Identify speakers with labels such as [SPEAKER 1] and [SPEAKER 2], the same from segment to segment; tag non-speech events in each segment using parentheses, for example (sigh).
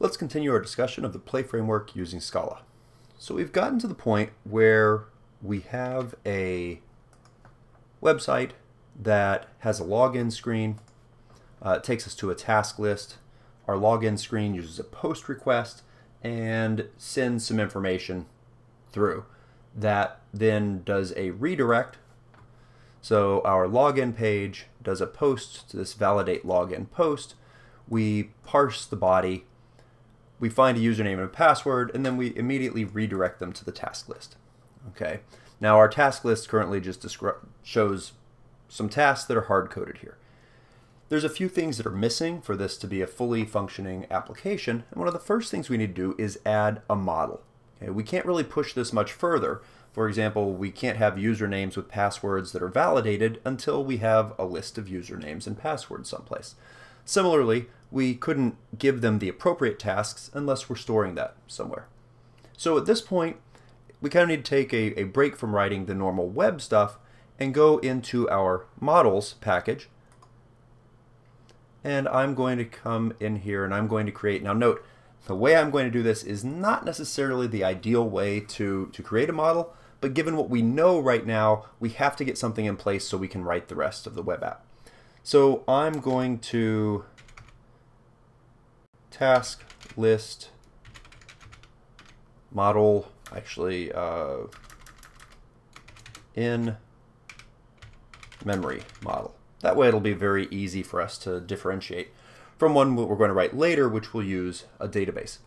[SPEAKER 1] Let's continue our discussion of the Play framework using Scala. So we've gotten to the point where we have a website that has a login screen. Uh, it takes us to a task list. Our login screen uses a post request and sends some information through. That then does a redirect. So our login page does a post to this validate login post. We parse the body we find a username and a password, and then we immediately redirect them to the task list. Okay. Now our task list currently just shows some tasks that are hard-coded here. There's a few things that are missing for this to be a fully functioning application, and one of the first things we need to do is add a model. Okay, we can't really push this much further. For example, we can't have usernames with passwords that are validated until we have a list of usernames and passwords someplace. Similarly, we couldn't give them the appropriate tasks unless we're storing that somewhere. So at this point, we kind of need to take a, a break from writing the normal web stuff and go into our models package. And I'm going to come in here and I'm going to create, now note, the way I'm going to do this is not necessarily the ideal way to, to create a model, but given what we know right now, we have to get something in place so we can write the rest of the web app. So I'm going to task list model actually uh, in memory model. That way it'll be very easy for us to differentiate from one we're going to write later, which will use a database.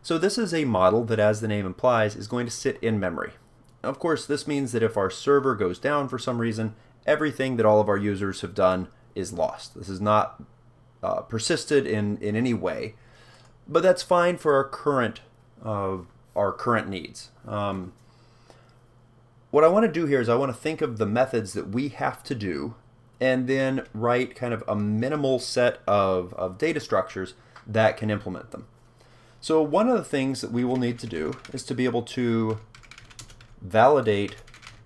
[SPEAKER 1] So this is a model that, as the name implies, is going to sit in memory. Of course, this means that if our server goes down for some reason, everything that all of our users have done is lost. This is not uh, persisted in, in any way, but that's fine for our current uh, our current needs. Um, what I want to do here is I want to think of the methods that we have to do and then write kind of a minimal set of, of data structures that can implement them. So one of the things that we will need to do is to be able to validate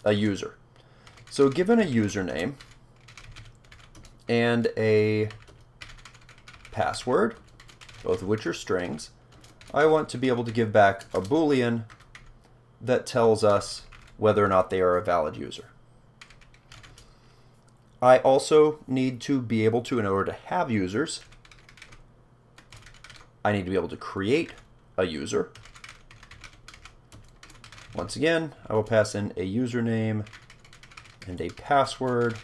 [SPEAKER 1] a user. So given a username, and a password, both of which are strings, I want to be able to give back a boolean that tells us whether or not they are a valid user. I also need to be able to, in order to have users, I need to be able to create a user. Once again, I will pass in a username and a password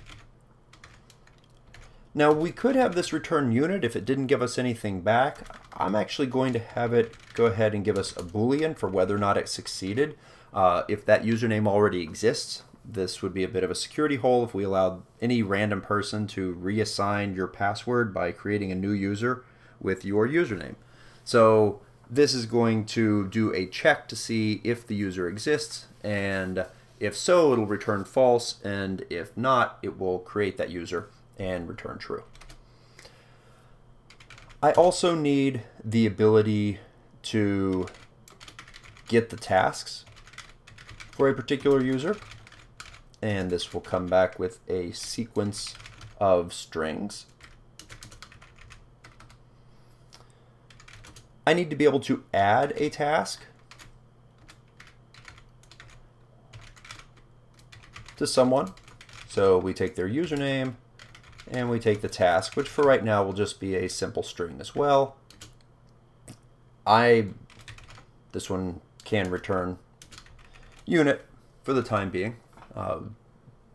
[SPEAKER 1] now we could have this return unit if it didn't give us anything back. I'm actually going to have it go ahead and give us a boolean for whether or not it succeeded. Uh, if that username already exists, this would be a bit of a security hole if we allowed any random person to reassign your password by creating a new user with your username. So this is going to do a check to see if the user exists and if so it'll return false and if not it will create that user and return true. I also need the ability to get the tasks for a particular user. And this will come back with a sequence of strings. I need to be able to add a task to someone. So we take their username, and we take the task, which for right now will just be a simple string as well. I, this one can return unit for the time being, uh,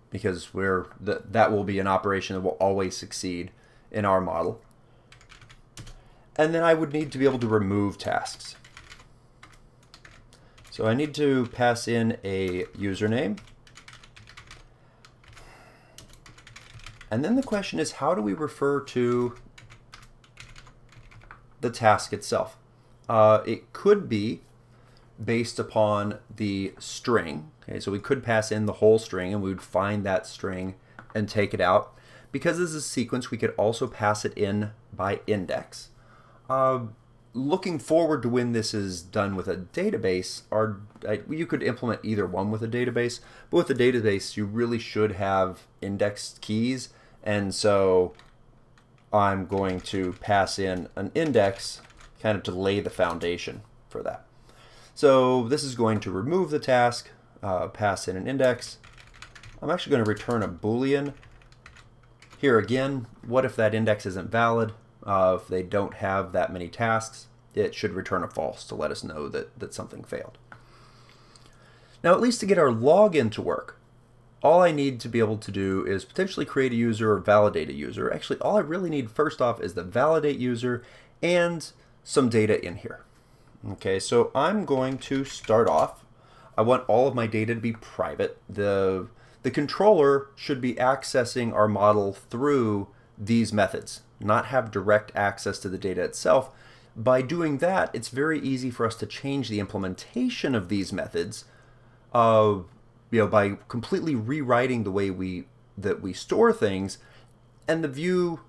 [SPEAKER 1] because we're that that will be an operation that will always succeed in our model. And then I would need to be able to remove tasks. So I need to pass in a username And then the question is, how do we refer to the task itself? Uh, it could be based upon the string. Okay, so we could pass in the whole string and we would find that string and take it out. Because this is a sequence, we could also pass it in by index. Uh, looking forward to when this is done with a database, or you could implement either one with a database, but with a database, you really should have indexed keys and so I'm going to pass in an index kind of to lay the foundation for that. So this is going to remove the task, uh, pass in an index. I'm actually going to return a Boolean. Here again, what if that index isn't valid? Uh, if they don't have that many tasks, it should return a false to let us know that, that something failed. Now, at least to get our login to work, all I need to be able to do is potentially create a user or validate a user. Actually, all I really need first off is the validate user and some data in here. Okay, so I'm going to start off. I want all of my data to be private. The, the controller should be accessing our model through these methods, not have direct access to the data itself. By doing that, it's very easy for us to change the implementation of these methods uh, you know, by completely rewriting the way we that we store things, and the view,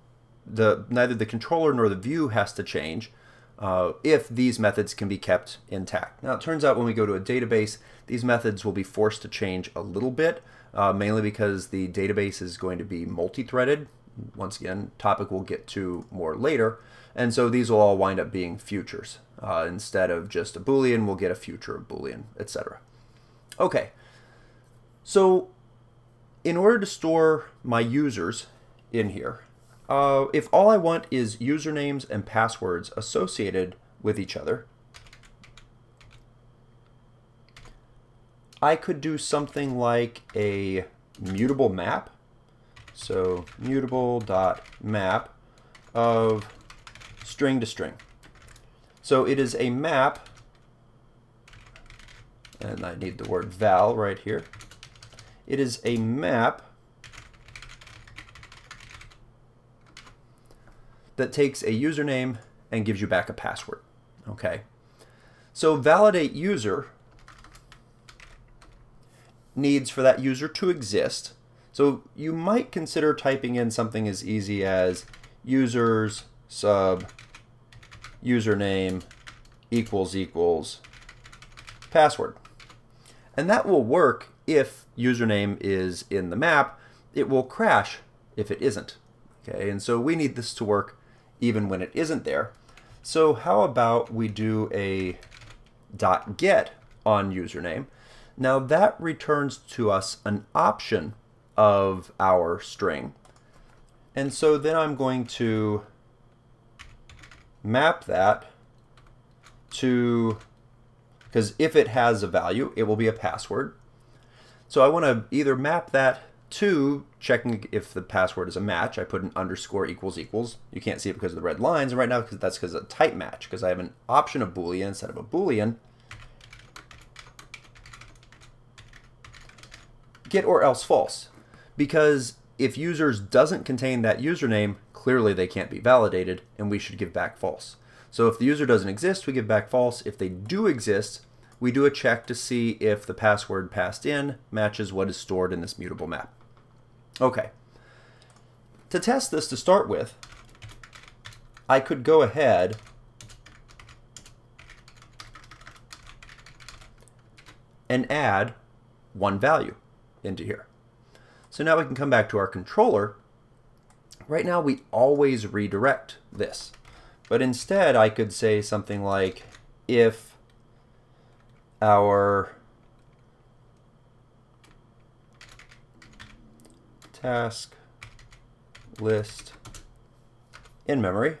[SPEAKER 1] the neither the controller nor the view has to change uh, if these methods can be kept intact. Now, it turns out when we go to a database, these methods will be forced to change a little bit, uh, mainly because the database is going to be multi-threaded. Once again, topic we'll get to more later. And so these will all wind up being futures. Uh, instead of just a Boolean, we'll get a future of Boolean, etc. Okay, so in order to store my users in here, uh, if all I want is usernames and passwords associated with each other, I could do something like a mutable map. So mutable dot map of string to string. So it is a map, and I need the word val right here. It is a map that takes a username and gives you back a password. Okay. So validate user needs for that user to exist. So you might consider typing in something as easy as users sub username equals equals password. And that will work if username is in the map, it will crash if it isn't. Okay, and so we need this to work even when it isn't there. So how about we do a dot get on username. Now that returns to us an option of our string. And so then I'm going to map that to, because if it has a value, it will be a password. So I want to either map that to checking if the password is a match. I put an underscore equals equals. You can't see it because of the red lines. And right now, because that's because it's a type match, because I have an option of Boolean instead of a Boolean. Get or else false. Because if users doesn't contain that username, clearly they can't be validated, and we should give back false. So if the user doesn't exist, we give back false. If they do exist, we do a check to see if the password passed in matches what is stored in this mutable map. Okay. To test this to start with, I could go ahead and add one value into here. So now we can come back to our controller. Right now we always redirect this. But instead I could say something like if our task list in memory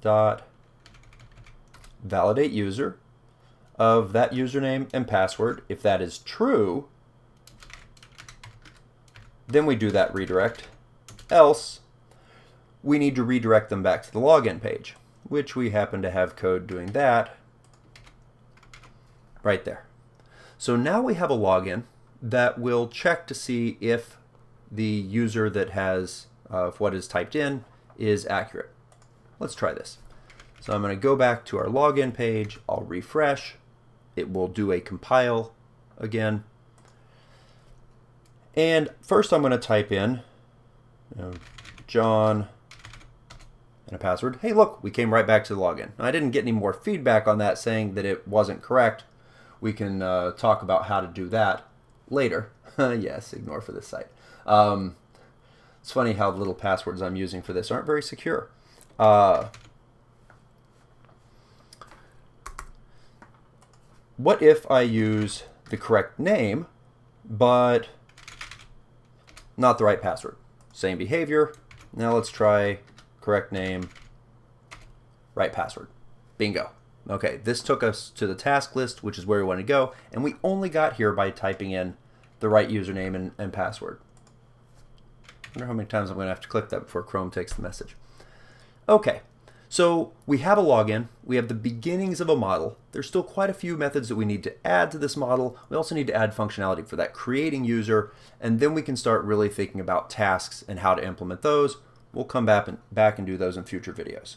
[SPEAKER 1] dot validate user of that username and password. If that is true, then we do that redirect. Else, we need to redirect them back to the login page, which we happen to have code doing that right there. So now we have a login that will check to see if the user that has uh, what is typed in is accurate. Let's try this. So I'm going to go back to our login page. I'll refresh. It will do a compile again. And first I'm going to type in you know, John and a password. Hey, look, we came right back to the login. I didn't get any more feedback on that saying that it wasn't correct we can uh, talk about how to do that later. (laughs) yes, ignore for this site. Um, it's funny how the little passwords I'm using for this aren't very secure. Uh, what if I use the correct name, but not the right password? Same behavior. Now let's try correct name, right password. Bingo. Okay, this took us to the task list, which is where we want to go, and we only got here by typing in the right username and, and password. I wonder how many times I'm going to have to click that before Chrome takes the message. Okay, so we have a login, we have the beginnings of a model. There's still quite a few methods that we need to add to this model. We also need to add functionality for that creating user, and then we can start really thinking about tasks and how to implement those. We'll come back and, back and do those in future videos.